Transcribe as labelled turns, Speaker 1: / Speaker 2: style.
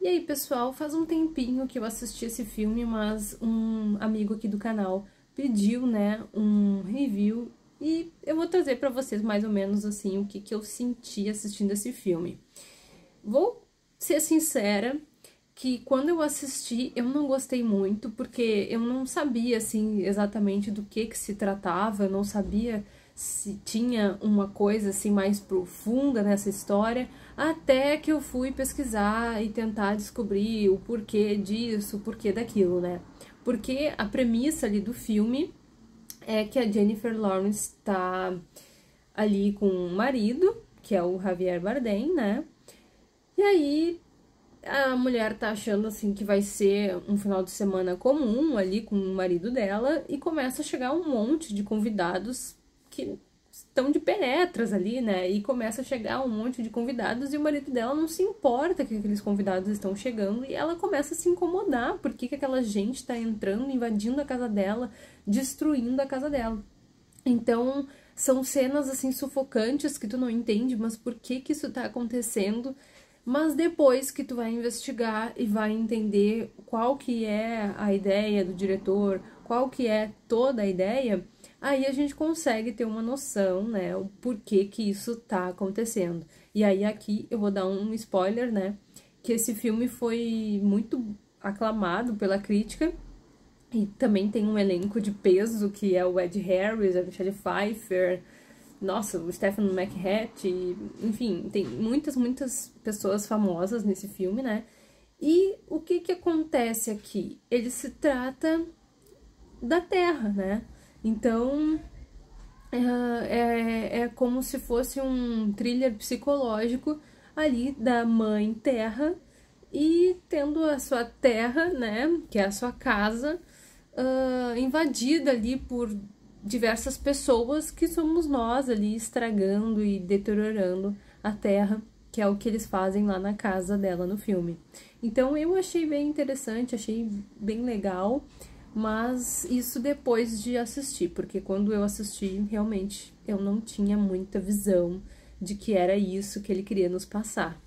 Speaker 1: E aí, pessoal, faz um tempinho que eu assisti esse filme, mas um amigo aqui do canal pediu, né, um review e eu vou trazer para vocês mais ou menos assim o que, que eu senti assistindo esse filme. Vou ser sincera que quando eu assisti eu não gostei muito, porque eu não sabia assim exatamente do que que se tratava, eu não sabia se tinha uma coisa assim mais profunda nessa história, até que eu fui pesquisar e tentar descobrir o porquê disso, o porquê daquilo, né? Porque a premissa ali do filme é que a Jennifer Lawrence tá ali com o marido, que é o Javier Bardem, né? E aí a mulher tá achando assim que vai ser um final de semana comum ali com o marido dela e começa a chegar um monte de convidados que estão de penetras ali, né? E começa a chegar um monte de convidados e o marido dela não se importa que aqueles convidados estão chegando e ela começa a se incomodar porque que aquela gente tá entrando, invadindo a casa dela, destruindo a casa dela. Então, são cenas assim sufocantes que tu não entende, mas por que que isso tá acontecendo? Mas depois que tu vai investigar e vai entender qual que é a ideia do diretor, qual que é toda a ideia, aí a gente consegue ter uma noção, né, o porquê que isso tá acontecendo. E aí aqui eu vou dar um spoiler, né, que esse filme foi muito aclamado pela crítica e também tem um elenco de peso que é o Ed Harris, a Michelle Pfeiffer, nossa, o Stephen McHatch, enfim, tem muitas, muitas pessoas famosas nesse filme, né? E o que que acontece aqui? Ele se trata da Terra, né? Então, é, é, é como se fosse um thriller psicológico ali da mãe Terra e tendo a sua terra, né, que é a sua casa, uh, invadida ali por diversas pessoas que somos nós ali estragando e deteriorando a terra, que é o que eles fazem lá na casa dela no filme. Então eu achei bem interessante, achei bem legal mas isso depois de assistir, porque quando eu assisti, realmente eu não tinha muita visão de que era isso que ele queria nos passar.